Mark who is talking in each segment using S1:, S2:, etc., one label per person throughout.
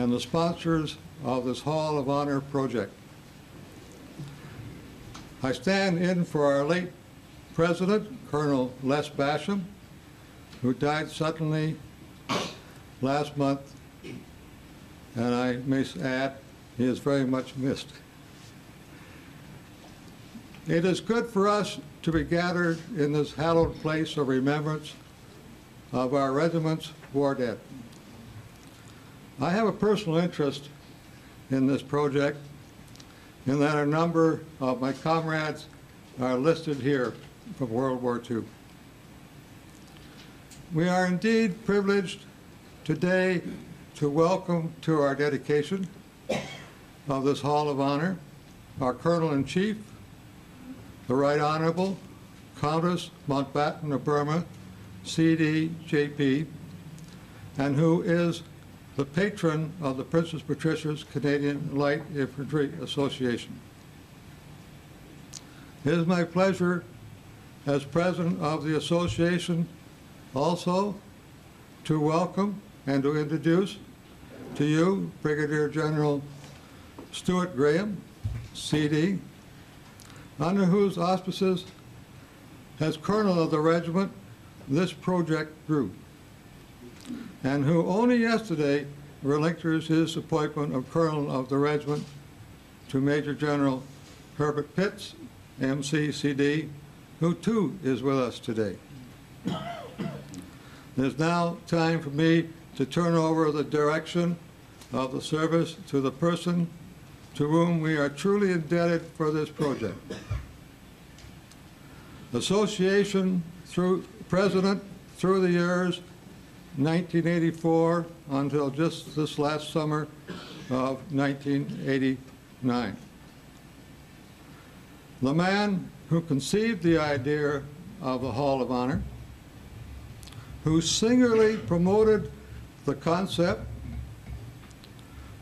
S1: and the sponsors of this Hall of Honor project. I stand in for our late president, Colonel Les Basham, who died suddenly last month, and I may add, he is very much missed. It is good for us to be gathered in this hallowed place of remembrance of our regiment's war dead. I have a personal interest in this project in that a number of my comrades are listed here from World War II. We are indeed privileged today to welcome to our dedication of this Hall of Honor our Colonel-in-Chief, the Right Honorable Countess Mountbatten of Burma, CDJP, and who is the patron of the Princess Patricia's Canadian Light Infantry Association. It is my pleasure as president of the association also to welcome and to introduce to you Brigadier General Stuart Graham, CD, under whose auspices as colonel of the regiment this project grew and who only yesterday relinquished his appointment of colonel of the regiment to Major General Herbert Pitts, MCCD, who too is with us today. It is now time for me to turn over the direction of the service to the person to whom we are truly indebted for this project. Association through President through the years 1984 until just this last summer of 1989. The man who conceived the idea of the Hall of Honor, who singularly promoted the concept,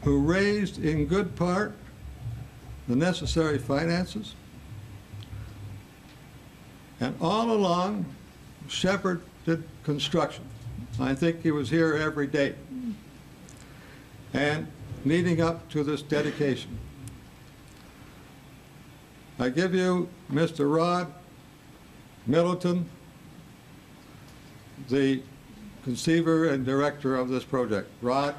S1: who raised in good part the necessary finances, and all along shepherded construction. I think he was here every day. And leading up to this dedication. I give you Mr. Rod Middleton, the conceiver and director of this project. Rod?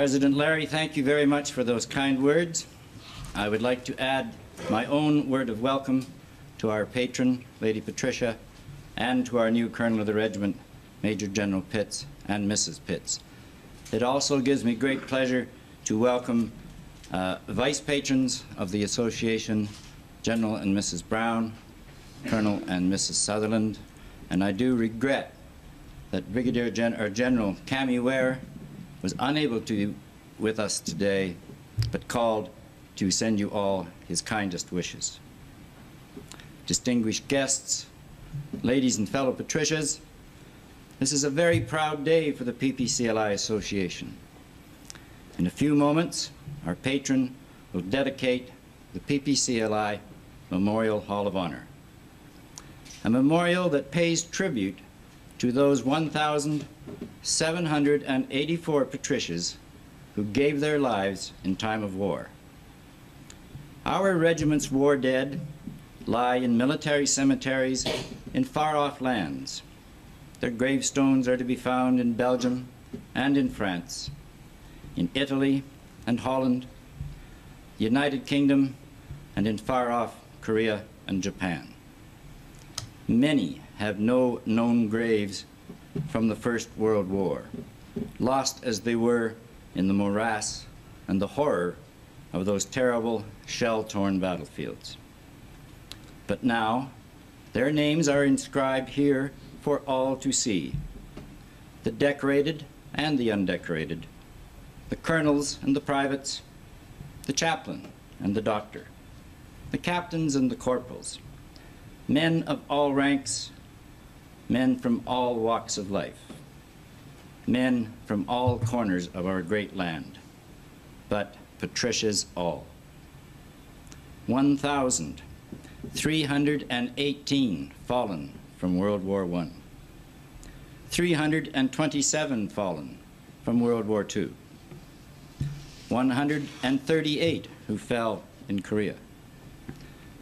S2: President Larry, thank you very much for those kind words. I would like to add my own word of welcome to our patron, Lady Patricia, and to our new Colonel of the Regiment, Major General Pitts, and Mrs. Pitts. It also gives me great pleasure to welcome uh, Vice Patrons of the Association, General and Mrs. Brown, Colonel and Mrs. Sutherland, and I do regret that Brigadier Gen General Ware was unable to be with us today, but called to send you all his kindest wishes. Distinguished guests, ladies and fellow patricias, this is a very proud day for the PPCLI Association. In a few moments, our patron will dedicate the PPCLI Memorial Hall of Honor, a memorial that pays tribute to those 1,784 patricians who gave their lives in time of war. Our regiment's war dead lie in military cemeteries in far-off lands. Their gravestones are to be found in Belgium and in France, in Italy and Holland, the United Kingdom, and in far-off Korea and Japan. Many have no known graves from the First World War, lost as they were in the morass and the horror of those terrible shell-torn battlefields. But now, their names are inscribed here for all to see. The decorated and the undecorated, the colonels and the privates, the chaplain and the doctor, the captains and the corporals, men of all ranks, men from all walks of life, men from all corners of our great land, but patricias all. 1,318 fallen from World War I. 327 fallen from World War II. 138 who fell in Korea.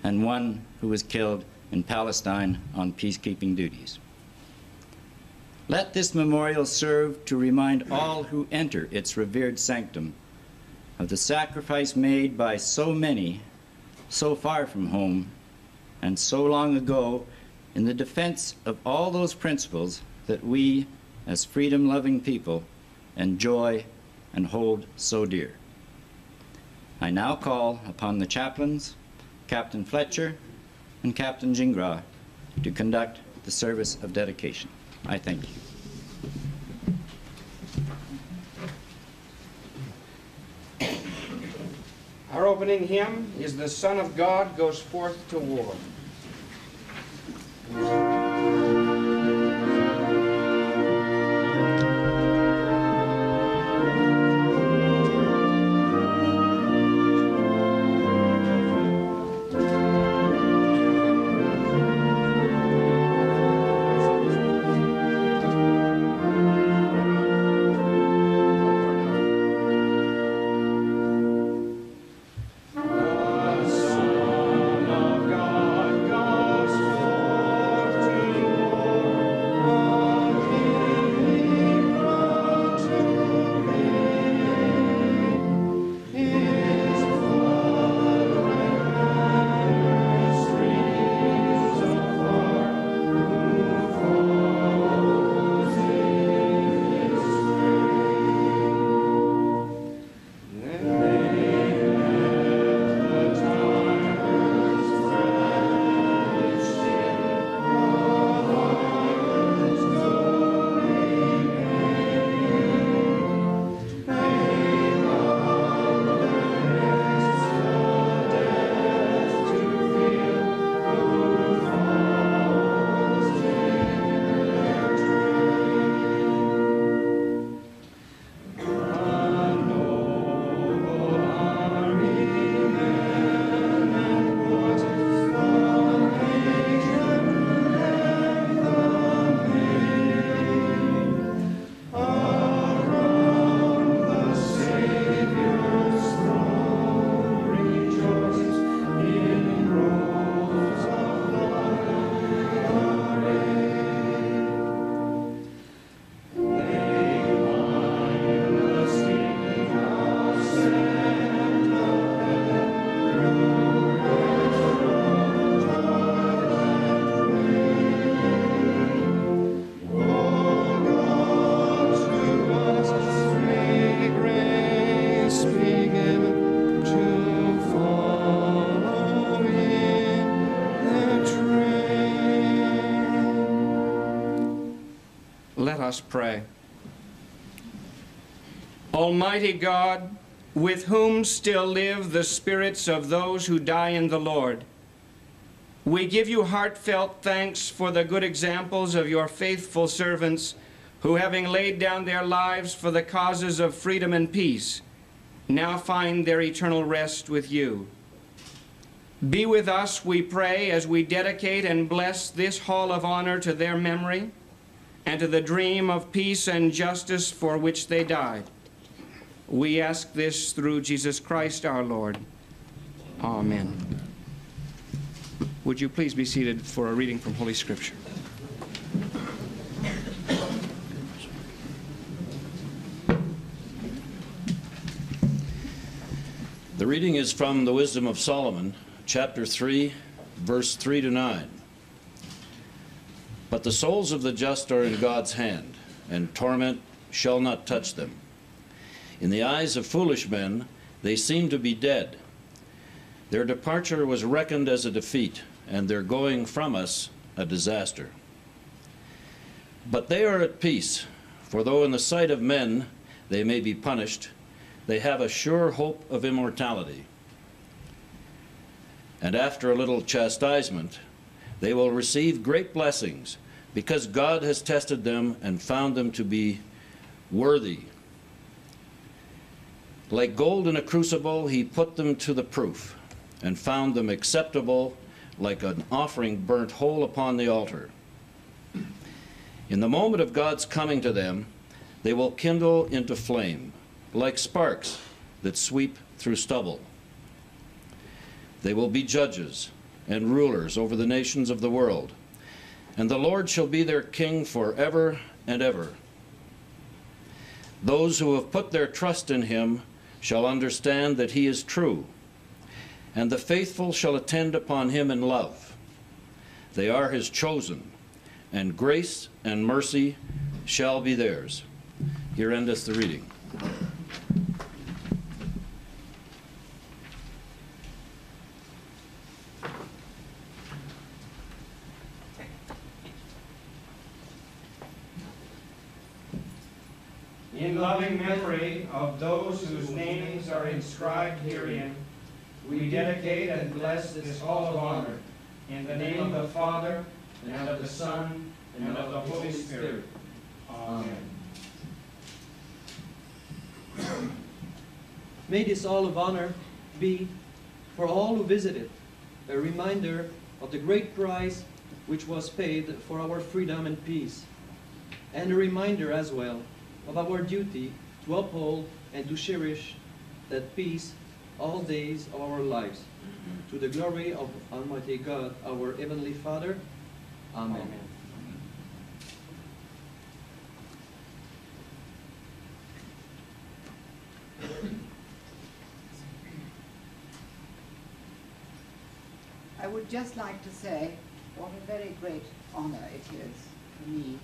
S2: And one who was killed in Palestine on peacekeeping duties. Let this memorial serve to remind all who enter its revered sanctum of the sacrifice made by so many so far from home and so long ago in the defense of all those principles that we, as freedom-loving people, enjoy and hold so dear. I now call upon the chaplains, Captain Fletcher and Captain Gingras to conduct the service of dedication. I thank you.
S3: Our opening hymn is The Son of God Goes Forth to War. Us pray. Almighty God, with whom still live the spirits of those who die in the Lord, we give you heartfelt thanks for the good examples of your faithful servants who, having laid down their lives for the causes of freedom and peace, now find their eternal rest with you. Be with us, we pray, as we dedicate and bless this hall of honor to their memory and to the dream of peace and justice for which they died. We ask this through Jesus Christ our Lord. Amen. Would you please be seated for a reading from Holy Scripture?
S4: The reading is from the Wisdom of Solomon, chapter 3, verse 3 to 9. But the souls of the just are in God's hand, and torment shall not touch them. In the eyes of foolish men, they seem to be dead. Their departure was reckoned as a defeat, and their going from us a disaster. But they are at peace, for though in the sight of men they may be punished, they have a sure hope of immortality. And after a little chastisement, they will receive great blessings, because God has tested them and found them to be worthy. Like gold in a crucible, he put them to the proof and found them acceptable, like an offering burnt whole upon the altar. In the moment of God's coming to them, they will kindle into flame, like sparks that sweep through stubble. They will be judges and rulers over the nations of the world, and the Lord shall be their king forever and ever. Those who have put their trust in him shall understand that he is true, and the faithful shall attend upon him in love. They are his chosen, and grace and mercy shall be theirs. Here endeth the reading.
S3: In loving memory of those whose names are herein, we dedicate and bless this hall of honor in the name of the Father, and of the Son, and of the Holy Spirit. Amen.
S5: May this hall of honor be, for all who visit it, a reminder of the great price which was paid for our freedom and peace, and a reminder as well of our duty to uphold and to cherish that peace all days of our lives. To the glory of Almighty God, our Heavenly Father. Amen.
S6: I would just like to say what a very great honor it is for me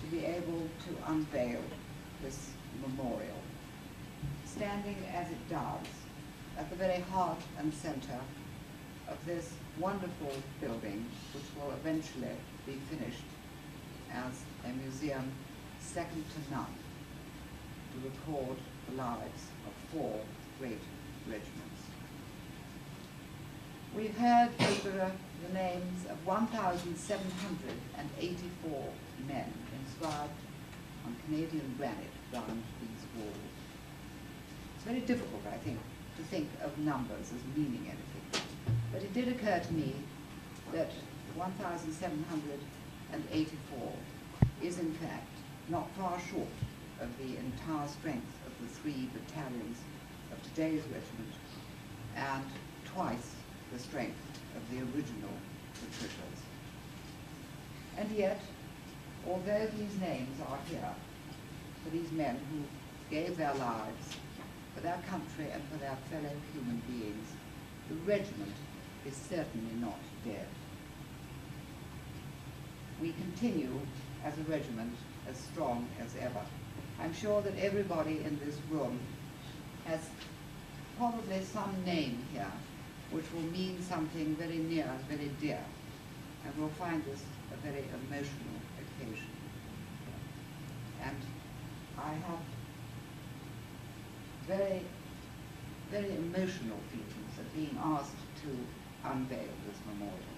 S6: to be able to unveil this memorial, standing as it does at the very heart and center of this wonderful building, which will eventually be finished as a museum second to none to record the lives of four great regiments. We've heard over the names of 1,784 men inscribed on Canadian granite round these walls. It's very difficult, I think, to think of numbers as meaning anything. But it did occur to me that 1,784 is in fact not far short of the entire strength of the three battalions of today's regiment and twice the strength of the original patricians. And yet, although these names are here for these men who gave their lives for their country and for their fellow human beings. The regiment is certainly not dead. We continue as a regiment as strong as ever. I'm sure that everybody in this room has probably some name here which will mean something very near and very dear. And we'll find this a very emotional occasion.
S5: And I have very, very emotional feelings of being asked to unveil this memorial.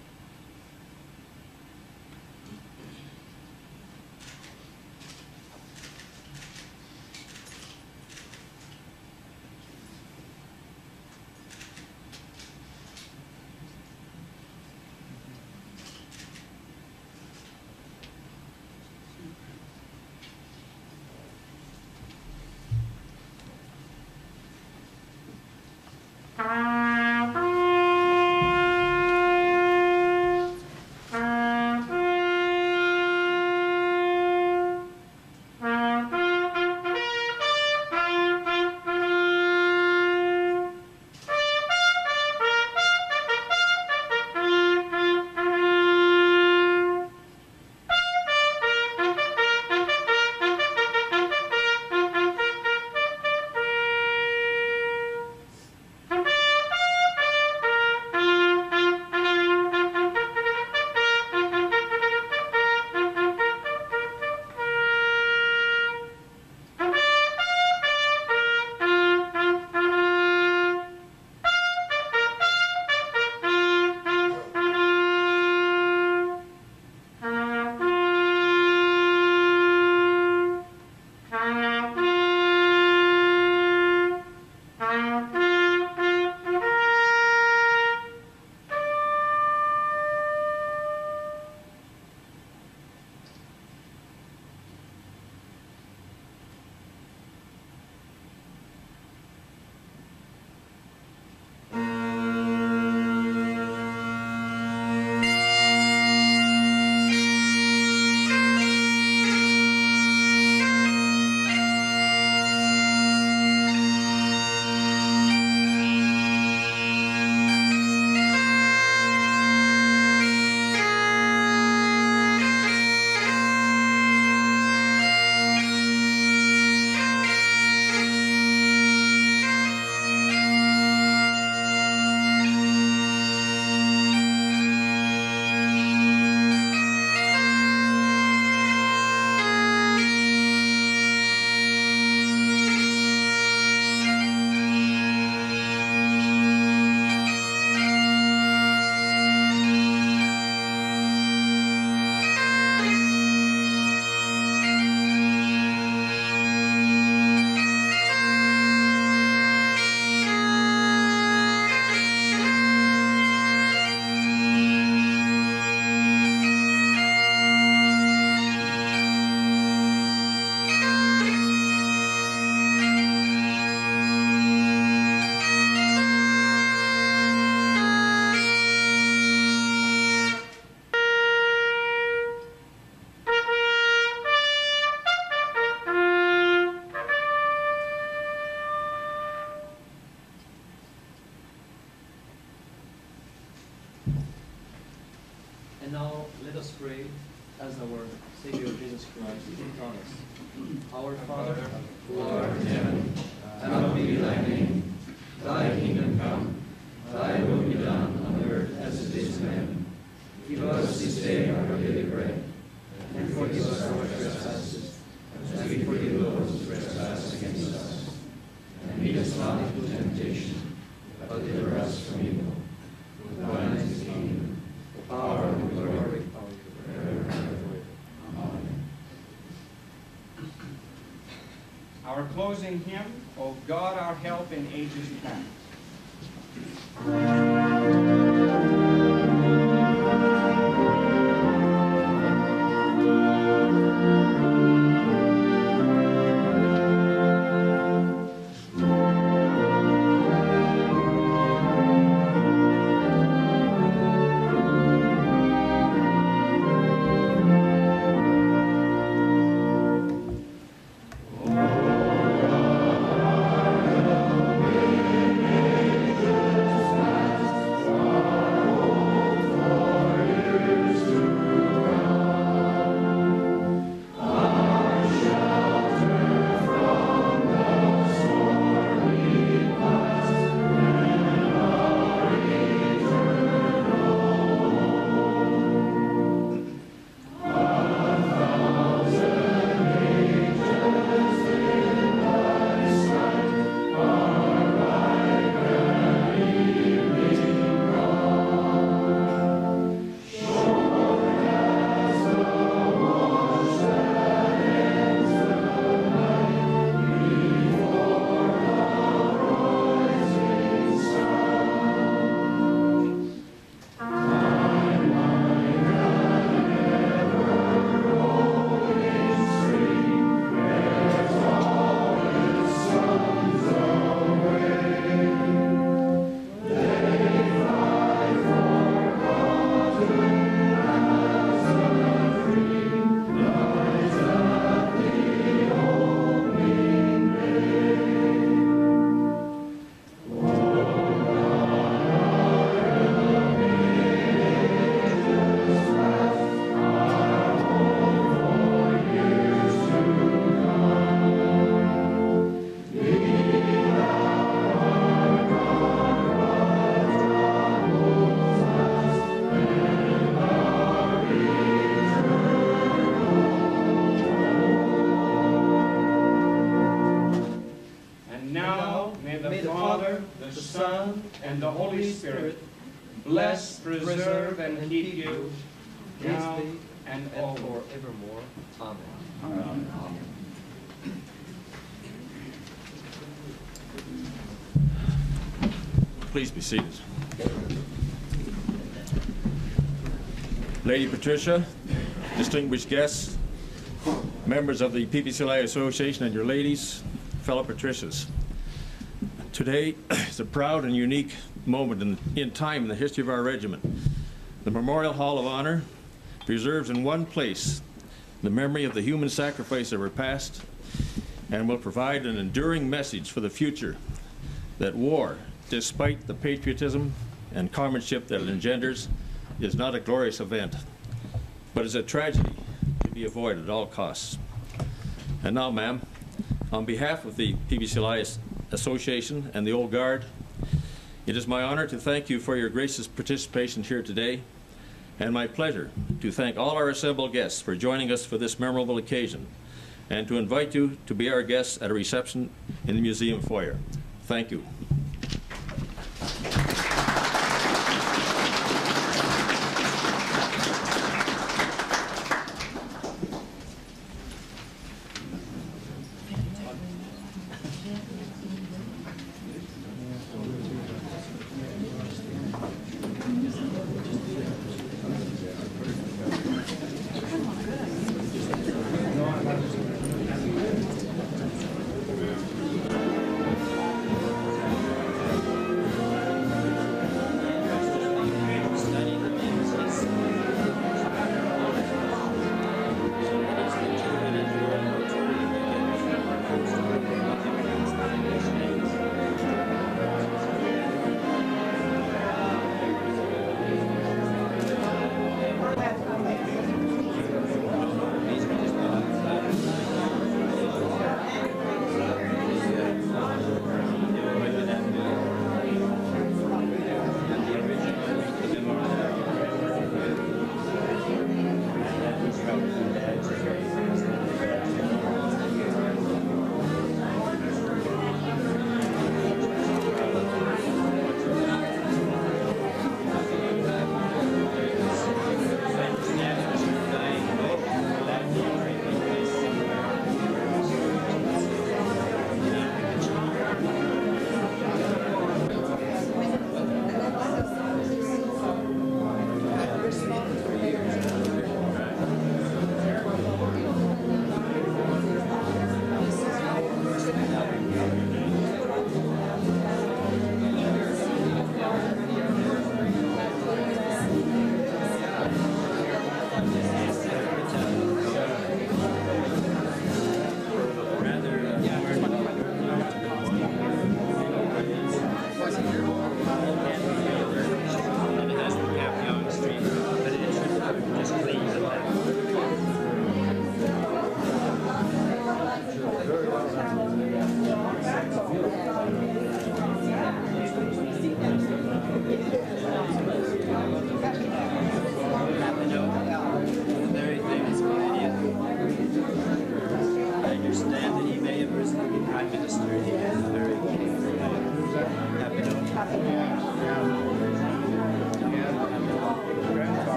S3: closing hymn, O God, our help in ages past. The Holy Spirit, bless, preserve, and keep you
S5: this
S3: now and
S5: and
S3: always.
S5: forevermore. Amen.
S7: Please be seated. Lady Patricia, distinguished guests, members of the PPCLI Association and your ladies, fellow Patricias. Today is a proud and unique moment in, in time in the history of our regiment. The Memorial Hall of Honor preserves in one place the memory of the human sacrifice of our past and will provide an enduring message for the future that war, despite the patriotism and comradeship that it engenders, is not a glorious event, but is a tragedy to be avoided at all costs. And now, ma'am, on behalf of the PPCLI Association and the Old Guard, it is my honor to thank you for your gracious participation here today, and my pleasure to thank all our assembled guests for joining us for this memorable occasion, and to invite you to be our guests at a reception in the museum foyer. Thank you.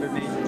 S2: You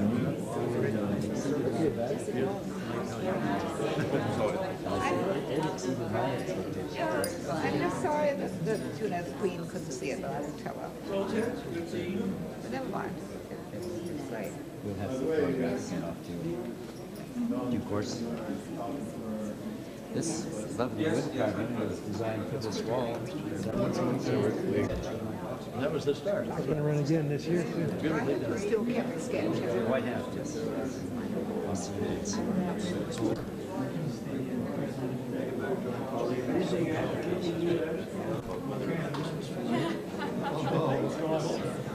S2: I'm
S6: just sorry that the queen couldn't see it, but I will tell her. But never mind. Great.
S2: We'll have photographs off to you. Due course. This lovely wood carving was designed for this wall.
S8: That was the start. It's going to run again this year.
S6: Still kept the sketch. White House.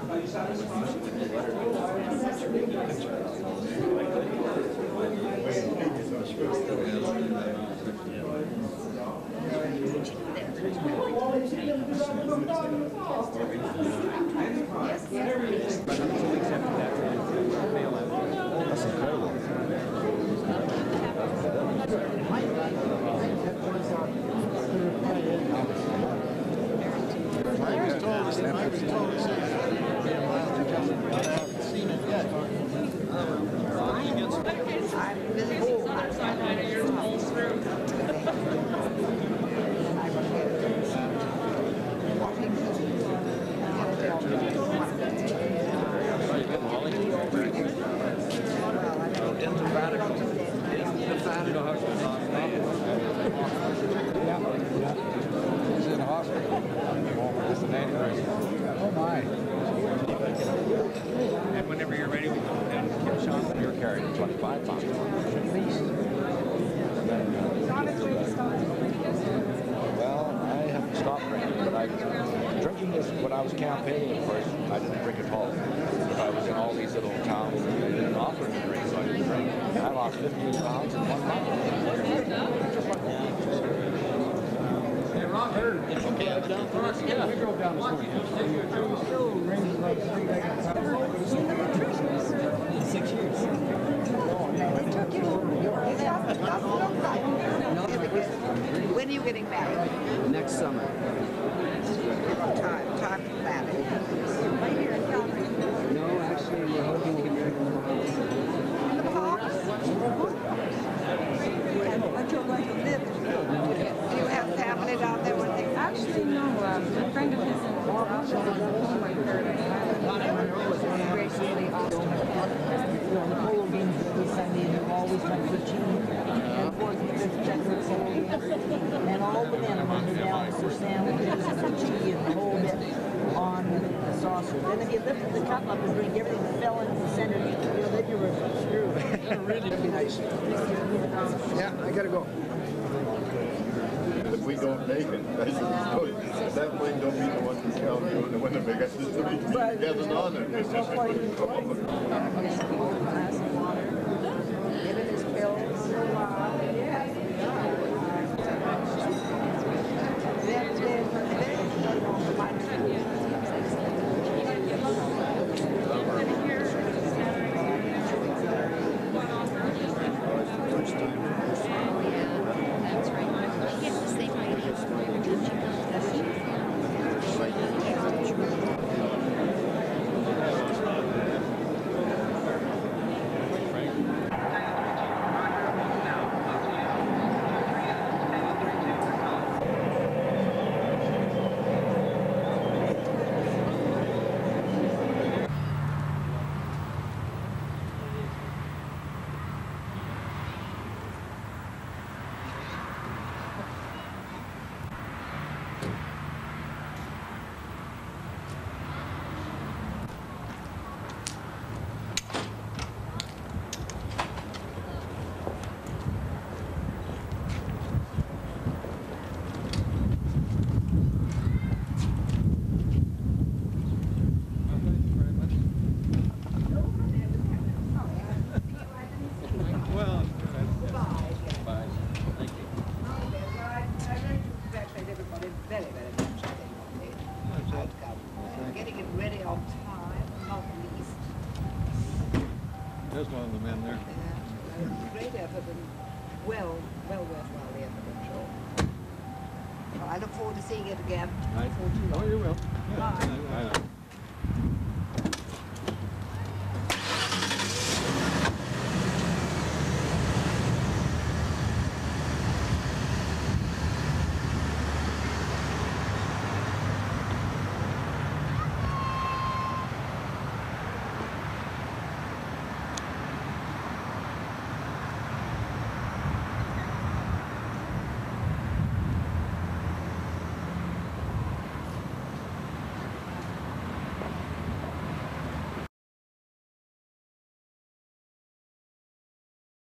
S6: Are you satisfied? Yes, yes. so far.